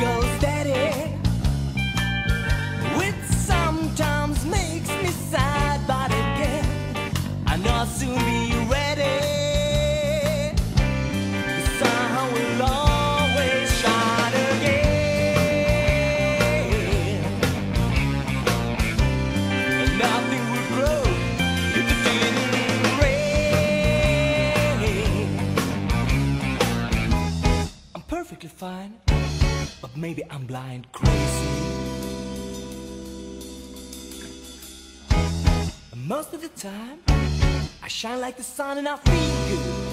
go steady. Sometimes makes me sad, but again, I know soon be ready. Will always shine again. Nothing grow if it didn't rain. I'm perfectly fine, but maybe I'm blind crazy. Most of the time, I shine like the sun and I feel good.